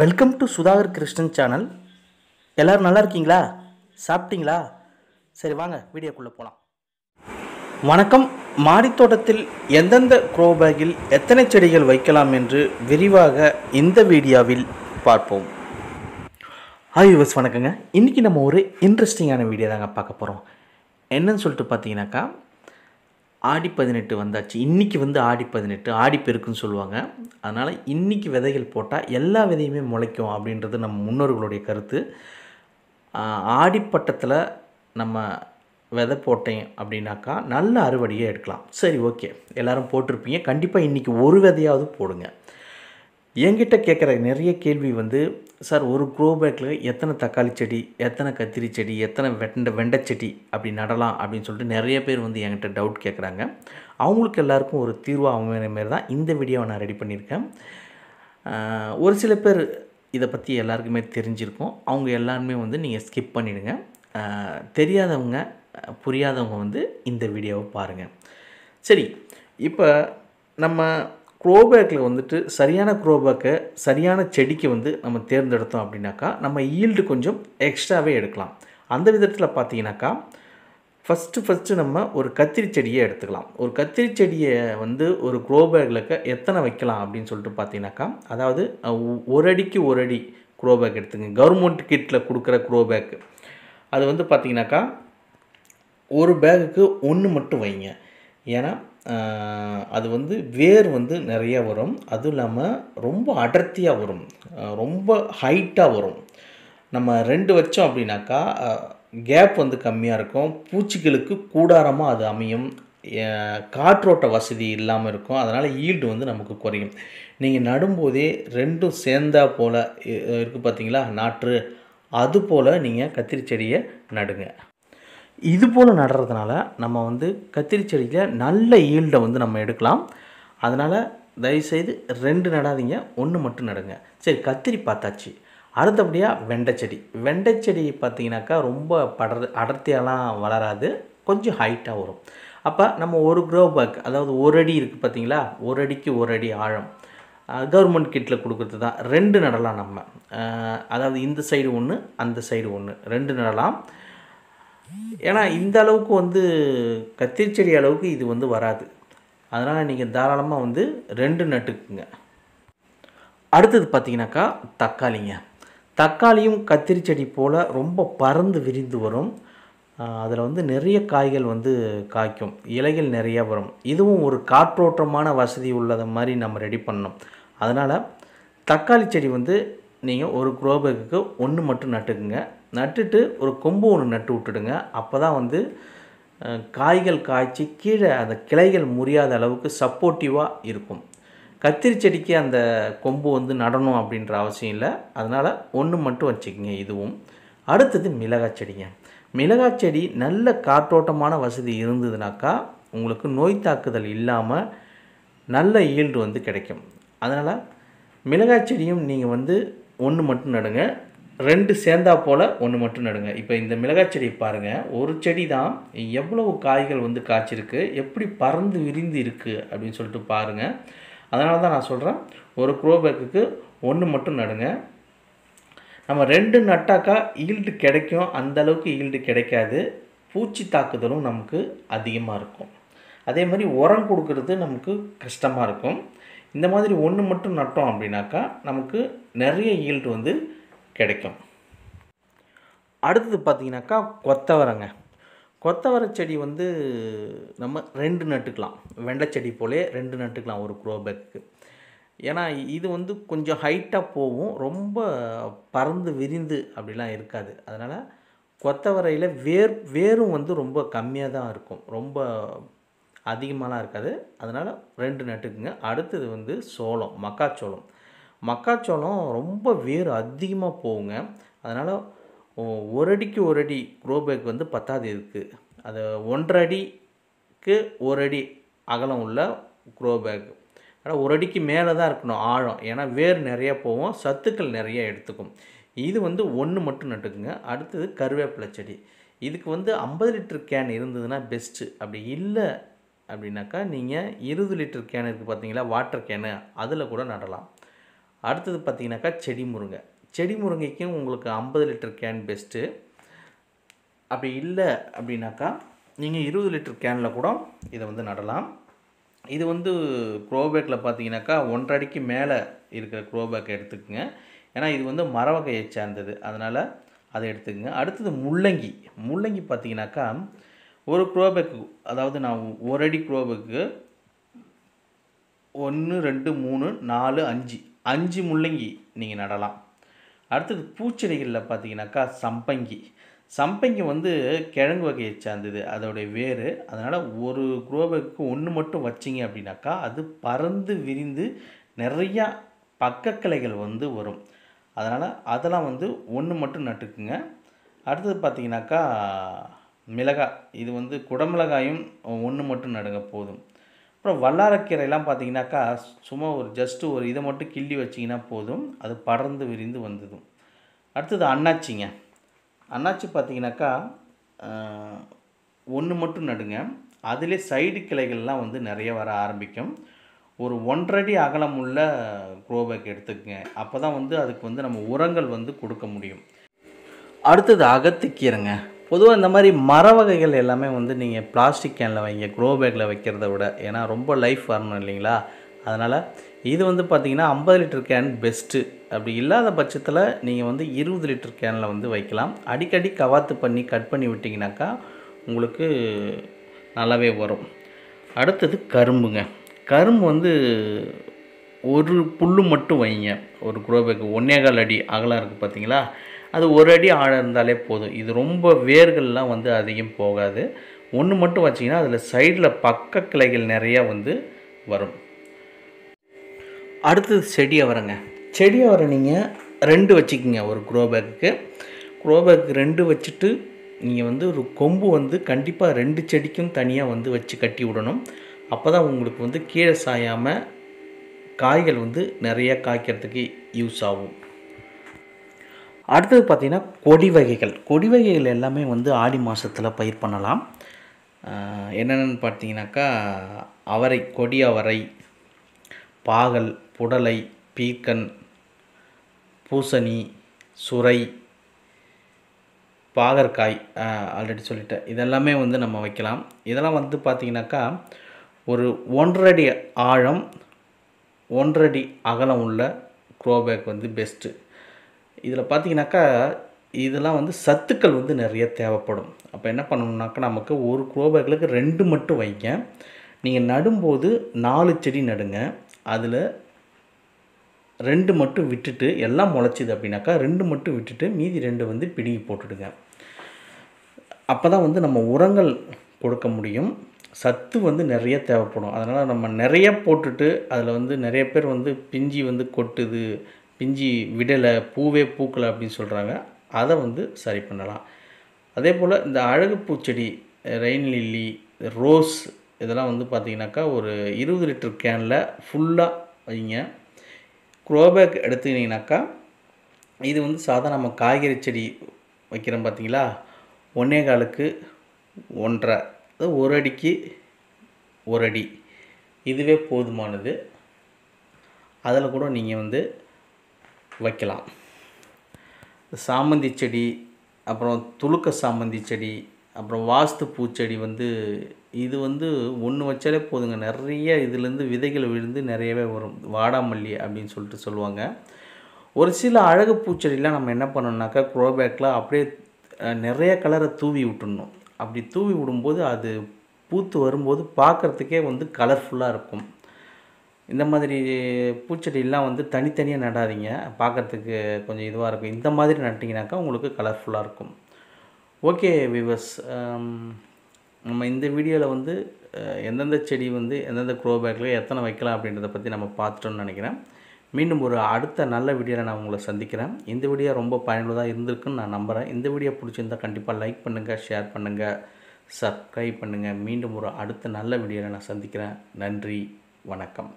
Welcome to Sudhakar Krishnan channel எல்லோரும் நல்லா இருக்கீங்களா? சாப்பிட்டீங்களா? சரி வாங்க வீடியோக்குள்ளே போகலாம் வணக்கம். மாடித்தோட்டத்தில் எந்தெந்த குரோபேக்கில் எத்தனை செடிகள் வைக்கலாம் என்று விரிவாக இந்த வீடியோவில் பார்ப்போம். ஹாய் யூவர்ஸ் வணக்கங்க. இன்றைக்கி நம்ம ஒரு இன்ட்ரெஸ்டிங்கான வீடியோ தாங்க பார்க்க போகிறோம் என்னன்னு சொல்லிட்டு பார்த்தீங்கன்னாக்கா ஆடி பதினெட்டு வந்தாச்சு. இன்றைக்கி வந்து ஆடி பதினெட்டு ஆடி பெருக்குன்னு சொல்லுவாங்க. அதனால் இன்றைக்கி விதைகள் போட்டால் எல்லா விதையுமே முளைக்கும் அப்படின்றது நம்ம முன்னோர்களுடைய கருத்து. ஆடிப்பட்டத்தில் நம்ம விதை போட்டேன் அப்படின்னாக்கா நல்ல அறுவடையே எடுக்கலாம். சரி ஓகே. எல்லோரும் போட்டிருப்பீங்க. கண்டிப்பாக இன்றைக்கி ஒரு விதையாவது போடுங்க. என்கிட்ட கேட்குற நிறைய கேள்வி வந்து சார் ஒரு க்ரோ பேக்கில் எத்தனை தக்காளி செடி எத்தனை கத்திரி செடி எத்தனை வெண்ட வெண்டை செடி அப்படி நடலாம் அப்படின்னு சொல்லிட்டு நிறைய பேர் வந்து என்கிட்ட டவுட் கேட்குறாங்க அவங்களுக்கு எல்லாருக்கும் ஒரு தீர்வாக அமைகிற மாரி தான் இந்த வீடியோவை நான் ரெடி பண்ணியிருக்கேன். ஒரு சில பேர் இதை பற்றி எல்லாருக்குமே தெரிஞ்சிருக்கும். அவங்க எல்லாருமே வந்து நீங்கள் ஸ்கிப் பண்ணிவிடுங்க தெரியாதவங்க புரியாதவங்க வந்து இந்த வீடியோவை பாருங்கள் சரி இப்போ நம்ம க்ரோபேக்கில் வந்துட்டு சரியான க்ரோபேக்கை சரியான செடிக்கு வந்து நம்ம தேர்ந்தெடுத்தோம் அப்படின்னாக்கா நம்ம ஈல்டு கொஞ்சம் எக்ஸ்ட்ராவே எடுக்கலாம். அந்த விதத்தில் பார்த்தீங்கன்னாக்கா ஃபஸ்ட்டு ஃபஸ்ட்டு நம்ம ஒரு கத்திரி செடியை எடுத்துக்கலாம். ஒரு கத்திரி செடியை வந்து ஒரு க்ரோ பேக்கில் எத்தனை வைக்கலாம் அப்படின்னு சொல்லிட்டு பார்த்தீங்கன்னாக்கா அதாவது ஒரு அடிக்கு ஒரு அடி க்ரோ பேக் எடுத்துங்க. கவர்மெண்ட் கிட்டில் கொடுக்குற க்ரோ அது வந்து பார்த்தீங்கன்னாக்கா ஒரு பேக்குக்கு ஒன்று மட்டும் வைங்க. ஏன்னா அது வந்து வேர் வந்து நிறைய வரும். அதுவும் இல்லாமல் ரொம்ப அடர்த்தியாக வரும். ரொம்ப ஹைட்டாக வரும். நம்ம ரெண்டு வச்சோம் அப்படின்னாக்கா கேப் வந்து கம்மியாக இருக்கும். பூச்சிகளுக்கு கூடாரமாக அது அமையும். காற்றோட்ட வசதி இல்லாமல் இருக்கும். அதனால் ஈல்டு வந்து நமக்கு குறையும். நீங்கள் நடும்போதே ரெண்டும் சேர்ந்தா போல் இருக்குது பார்த்தீங்களா நாற்று. அது போல் நீங்கள் கத்திரி செடியை நடுங்க. இது போல் நடுறதுனால நம்ம வந்து கத்திரி செடியில் நல்ல ஈல்டை வந்து நம்ம எடுக்கலாம். அதனால் தயவுசெய்து ரெண்டு நடாதீங்க ஒன்று மட்டும் நடுங்க. சரி கத்திரி பார்த்தாச்சு. அடுத்தபடியாக வெண்டை செடி வெண்டை செடி ரொம்ப படர் அடர்த்தியெல்லாம் வளராது. கொஞ்சம் ஹைட்டாக வரும். அப்போ நம்ம ஒரு க்ரோ பேக் அதாவது ஒரு அடி இருக்குது பார்த்தீங்களா? ஒரு அடிக்கு ஒரு அடி ஆழம். கவர்மெண்ட் கிட்டில் கொடுக்குறது தான். ரெண்டு நடலாம் நம்ம. அதாவது இந்த சைடு ஒன்று அந்த சைடு ஒன்று ரெண்டு நடலாம். ஏன்னா இந்த அளவுக்கு வந்து கத்திரி செடி அளவுக்கு இது வந்து வராது. அதனால் நீங்கள் தாராளமாக வந்து ரெண்டு நட்டுக்குங்க. அடுத்தது பார்த்தீங்கன்னாக்கா தக்காளிங்க. தக்காளியும் கத்திரி செடி போல் ரொம்ப பறந்து விரிந்து வரும். அதில் வந்து நிறைய காய்கள் வந்து காய்க்கும். இலைகள் நிறையா வரும். இதுவும் ஒரு காற்றோட்டமான வசதி உள்ளதை மாதிரி நம்ம ரெடி பண்ணணும். அதனால் தக்காளி செடி வந்து நீங்கள் ஒரு குரோபேக்கு ஒன்று மட்டும் நட்டுக்குங்க. நட்டுட்டு ஒரு கொம்பு ஒன்று நட்டு விட்டுடுங்க. அப்போ தான் வந்து காய்கள் காய்ச்சி கீழே அந்த கிளைகள் முறியாத அளவுக்கு சப்போர்ட்டிவாக இருக்கும். கத்திரி செடிக்கு அந்த கொம்பு வந்து நடணும் அப்படின்ற அவசியம் இல்லை. அதனால் ஒன்று மட்டும் வச்சுக்கோங்க இதுவும். அடுத்தது மிளகாய் செடிங்க. மிளகாய் செடி நல்ல காற்றோட்டமான வசதி இருந்ததுனாக்கா உங்களுக்கு நோய் தாக்குதல் இல்லாமல் நல்ல ஈல்டு வந்து கிடைக்கும். அதனால் மிளகாய் செடியும் நீங்கள் வந்து ஒன்று மட்டும் நடுங்க. ரெண்டு சேர்ந்தா போல் ஒன்று மட்டும் நடுங்க. இப்போ இந்த மிளகாய் செடியை பாருங்கள் ஒரு செடி தான் எவ்வளவு காய்கள் வந்து காய்ச்சிருக்கு எப்படி பறந்து விரிந்து இருக்குது அப்படின்னு சொல்லிட்டு பாருங்கள் அதனால தான் நான் சொல்கிறேன் ஒரு குரோபேக்குக்கு ஒன்று மட்டும் நடுங்க. நம்ம ரெண்டு நட்டாக்கா ஈல்டு கிடைக்கும். அந்தளவுக்கு ஈல்டு கிடைக்காது. பூச்சி தாக்குதலும் நமக்கு அதிகமாக இருக்கும். அதே மாதிரி உரம் கொடுக்கறது நமக்கு கஷ்டமாக இருக்கும். இந்த மாதிரி ஒன்று மட்டும் நட்டோம் அப்படின்னாக்கா நமக்கு நிறைய ஈல்டு வந்து கிடைக்கும். அடுத்தது பார்த்திங்கனாக்கா கொத்தவரைங்க. கொத்தவரை செடி வந்து நம்ம ரெண்டு நட்டுக்கலாம். வெண்டை செடி போலே ரெண்டு நட்டுக்கலாம் ஒரு க்ரோ பேக்கு ஏன்னா இது வந்து கொஞ்சம் ஹைட்டாக போகும் ரொம்ப பறந்து விரிந்து அப்படிலாம் இருக்காது. அதனால் கொத்தவரையில் வேர் வேரும் வந்து ரொம்ப கம்மியாக தான் இருக்கும். ரொம்ப அதிகமாகலாம் இருக்காது. அதனால் ரெண்டு நட்டுக்குங்க. அடுத்தது வந்து சோளம் மக்காச்சோளம். மக்காச்சோளம் ரொம்ப வேர் அதிகமாக போகுங்க. அதனால் ஒரு அடிக்கு ஒரு அடி க்ரோ பேக் வந்து பத்தாது இருக்குது அது ஒன்றரை அடிக்கு ஒரு அடி அகலம் உள்ள க்ரோ பேக் ஆனால் ஒரு அடிக்கு மேலே தான் இருக்கணும் ஆழம். ஏன்னா வேர் நிறையா போகும் சத்துக்கள் நிறைய எடுத்துக்கும். இது வந்து ஒன்று மட்டும் நட்டுக்குங்க. அடுத்தது கருவேப்பிலை செடி. இதுக்கு வந்து ஐம்பது லிட்டர் கேன் இருந்ததுன்னா பெஸ்ட்டு அப்படி இல்லை அப்படின்னாக்கா நீங்கள் இருபது லிட்டர் கேன் இருக்குது பார்த்தீங்களா வாட்டர் கேனு அதில் கூட நடலாம். அடுத்தது பார்த்திங்கனாக்கா செடி முருங்கை. செடி முருங்கைக்கும் உங்களுக்கு ஐம்பது லிட்டர் கேன் பெஸ்ட்டு. அப்படி இல்லை அப்படின்னாக்கா நீங்கள் இருபது லிட்டர் கேனில் கூட இதை வந்து நடலாம். இது வந்து க்ரோபேக்கில் பார்த்தீங்கன்னாக்கா ஒன்றரை அடிக்கு மேலே இருக்கிற குரோபேக்கை எடுத்துக்கோங்க. ஏன்னா இது வந்து மர வகையை சேர்ந்தது. அதனால் அதை எடுத்துக்கோங்க. அடுத்தது முள்ளங்கி. முள்ளங்கி பார்த்தீங்கன்னாக்கா ஒரு க்ரோபேக்கு அதாவது நான் ஒரு அடி க்ரோபேக்கு ஒன்று ரெண்டு மூணு நாலு அஞ்சு அஞ்சு முள்ளங்கி நீங்கள் நடலாம். அடுத்தது பூச்செடிகளில் பார்த்தீங்கன்னாக்கா சம்பங்கி. சம்பங்கி வந்து கிழங்கு வகையை சார்ந்தது அதோடைய வேர். அதனால் ஒரு குரோபருக்கு ஒன்று மட்டும் வச்சிங்க அப்படின்னாக்கா அது பறந்து விரிந்து நிறையா பக்கக்கிளைகள் வந்து வரும். அதனால் அதெல்லாம் வந்து ஒன்று மட்டும் நட்டுக்குங்க. அடுத்தது பார்த்தீங்கன்னாக்கா மிளகாய். இது வந்து குடமிளகாயும் ஒன்று மட்டும் நடுங்க போதும். அப்புறம் வல்லாரக்கீரைலாம் பார்த்தீங்கன்னாக்கா சும்மா ஒரு ஜஸ்ட்டு ஒரு இதை மட்டும் கிள்ளி வச்சிங்கன்னா போதும். அது படர்ந்து விரிந்து வந்ததும். அடுத்தது அண்ணாச்சிங்க அண்ணாச்சி பார்த்தீங்கன்னாக்கா ஒன்று மட்டும் நடுங்க. அதிலே சைடு கிளைகள்லாம் வந்து நிறைய வர ஆரம்பிக்கும். ஒரு ஒன்றடி அகலம் உள்ள குரோபேக் எடுத்துக்கங்க. அப்போ தான் வந்து அதுக்கு வந்து நம்ம உரங்கள் வந்து கொடுக்க முடியும். அடுத்தது அகத்துக்கீரைங்க. பொதுவாக இந்த மாதிரி மர வகைகள் எல்லாமே வந்து நீங்கள் பிளாஸ்டிக் கேனில் வைங்க க்ரோ பேக்கில் வைக்கிறத விட. ஏன்னா ரொம்ப லைஃப் வரணும் இல்லைங்களா? அதனால் இது வந்து பார்த்திங்கன்னா ஐம்பது லிட்டர் கேன் பெஸ்ட்டு அப்படி இல்லாத பட்சத்தில் நீங்கள் வந்து இருபது லிட்டர் கேனில் வந்து வைக்கலாம். அடிக்கடி கவாத்து பண்ணி கட் பண்ணி விட்டிங்கனாக்கா உங்களுக்கு நல்லாவே வரும். அடுத்தது கரும்புங்க. கரும்பு வந்து ஒரு புல்லு மட்டும் வைங்க. ஒரு குரோபேக்கு ஒன்னேகால் அடி அகலம் இருக்குது பார்த்தீங்களா அது ஒரு அடி ஆழம் இருந்தாலே போதும். இது ரொம்ப வேர்கள்லாம் வந்து அதிகம் போகாது. ஒன்று மட்டும் வச்சிங்கன்னா அதில் சைடில் பக்க கிளைகள் நிறையா வந்து வரும். அடுத்தது செடி அவரைங்க. செடி அவரை நீங்கள் ரெண்டு வச்சுக்கிங்க ஒரு க்ரோ பேக்குக்கு க்ரோ பேக் ரெண்டு வச்சுட்டு நீங்கள் வந்து ஒரு கொம்பு வந்து கண்டிப்பாக ரெண்டு செடிக்கும் தனியாக வந்து வச்சு கட்டி விடணும். அப்போ தான் உங்களுக்கு வந்து கீழே சாயாமல் காய்கள் வந்து நிறையா காய்க்கிறதுக்கு யூஸ் ஆகும். அடுத்தது பார்த்திங்கன்னா கொடி வகைகள். கொடி வகைகள் எல்லாமே வந்து ஆடி மாதத்தில் பயிர் பண்ணலாம். என்னென்னு பார்த்தீங்கன்னாக்கா அவரை கொடி அவரை பாகல் புடலை பீக்கன் பூசணி சுரை பாகற்காய் ஆல்ரெடி சொல்லிட்டேன். இதெல்லாமே வந்து நம்ம வைக்கலாம். இதெல்லாம் வந்து பார்த்திங்கனாக்கா ஒரு ஒன்றரை ஆழம் ஒன்றரை அகலம் உள்ள க்ரோபேக் வந்து பெஸ்ட்டு இதில் பார்த்தீங்கன்னாக்கா இதெல்லாம் வந்து சத்துக்கள் வந்து நிறைய தேவைப்படும். அப்போ என்ன பண்ணணும்னாக்கா நமக்கு ஒரு குரோபர்களுக்கு ரெண்டு மட்டும் வைங்க. நீங்கள் நடும்போது நாலு செடி நடுங்க. அதில் ரெண்டு மட்டும் விட்டுட்டு எல்லாம் முளைச்சிது அப்படின்னாக்கா ரெண்டு மட்டும் விட்டுட்டு மீதி ரெண்டு வந்து பிடுங்கி போட்டுடுங்க. அப்போ தான் வந்து நம்ம உரங்கள் கொடுக்க முடியும். சத்து வந்து நிறைய தேவைப்படும். அதனால் நம்ம நிறைய போட்டுட்டு அதில் வந்து நிறைய பேர் வந்து பிஞ்சி வந்து கொட்டுது. பிஞ்சு விடலை பூவே பூக்கலை அப்படின்னு சொல்கிறாங்க அதை வந்து சரி பண்ணலாம். அதே போல் இந்த அழகு பூச்செடி ரெயின் லில்லி ரோஸ் இதெல்லாம் வந்து பார்த்திங்கனாக்கா ஒரு இருபது லிட்டர் கேனில் ஃபுல்லாக வைங்க. குரோபேக் எடுத்துக்கிட்டிங்கனாக்கா இது வந்து சாதாரண நம்ம காய்கறி செடி வைக்கிறோம் பார்த்தீங்களா? ஒன்றே காலுக்கு ஒன்றரை அது ஒரு அடிக்கு ஒரு அடி. இதுவே போதுமானது. அதில் கூட நீங்கள் வந்து வைக்கலாம். சாமந்தி செடி அப்புறம் துளுக்க சாமந்தி செடி அப்புறம் வாஸ்து பூச்செடி வந்து இது வந்து ஒன்று வச்சாலே போதுங்க. நிறைய இதுலேருந்து விதைகள் விழுந்து நிறையவே வரும். வாடாமல்லி அப்படின்னு சொல்லிட்டு சொல்லுவாங்க. ஒரு சில அழகு பூச்செடிலாம் நம்ம என்ன பண்ணோம்னாக்கா குரோபேக்கில் அப்படியே நிறைய கலரை தூவி விட்டுடணும் அப்படி தூவி விடும்போது அது பூத்து வரும்போது பார்க்குறதுக்கே வந்து கலர்ஃபுல்லாக இருக்கும். இந்த மாதிரி பூச்செடியெலாம் வந்து தனித்தனியாக நடாதீங்க. பார்க்குறதுக்கு கொஞ்சம் இதுவாக இருக்கும். இந்த மாதிரி நட்டிங்கனாக்கா உங்களுக்கு கலர்ஃபுல்லாக இருக்கும். ஓகே விவஸ் um, நம்ம இந்த வீடியோவில் வந்து எந்தெந்த செடி வந்து எந்தெந்த க்ரோ பேக்கில் எத்தனை வைக்கலாம் அப்படின்றத பற்றி நம்ம பார்த்துட்டோம்னு நினைக்கிறேன். மீண்டும் ஒரு அடுத்த நல்ல வீடியோவில் நான் உங்களை சந்திக்கிறேன். இந்த வீடியோ ரொம்ப பயனுள்ளதாக இருந்திருக்குன்னு நான் நம்புகிறேன் இந்த வீடியோ பிடிச்சிருந்தா கண்டிப்பாக லைக் பண்ணுங்கள் ஷேர் பண்ணுங்கள் சப்ஸ்கிரைப் பண்ணுங்கள் மீண்டும் ஒரு அடுத்த நல்ல வீடியோவில் நான் சந்திக்கிறேன். நன்றி வணக்கம்.